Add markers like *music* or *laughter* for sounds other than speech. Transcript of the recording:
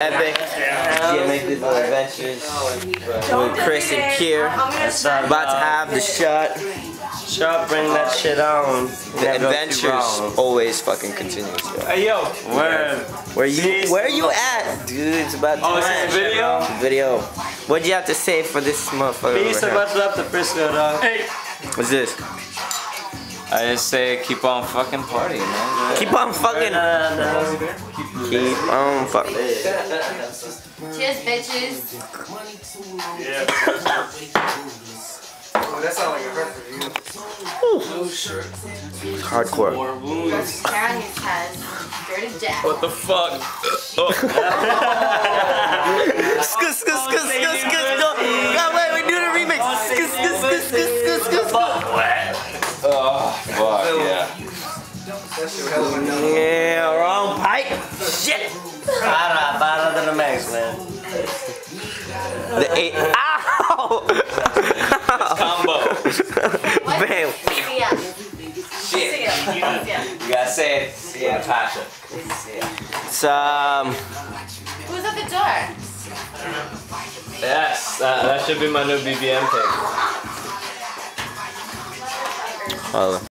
Epic GMA Little Adventures with Chris and Kier. About to have the shot. Shot, bring that shit on. The adventures always fucking continues. yo. Hey yo, where? Where you where you at? Dude, it's about oh, to Oh, is end. a video? Video. What do you have to say for this motherfucker? Peace, over I'm about to left the Frisco, dog. Hey. What's this? I just say keep on fucking partying, man. Keep on fucking. Nah, nah. Keep on fucking. Cheers, bitches. That sounds like a hurt for you. Hardcore. Karen has dirty death. What the fuck? *laughs* Oh. Skut, skut, skut, skut, skut, go. God, wait, we do the remix. Skut, skut, skut, skut, skut, skut. oh, fuck, yeah. That shit hella went down. Yeah, wrong pipe. Shit. Para, para to the max, man. The eight. Ow! Combo. What? *laughs* Bam. See ya. See ya. See ya. You gotta say it. Yeah, Pasha. It's, um, Who's at the door? Yes, that, that should be my new BBM pic. hold on.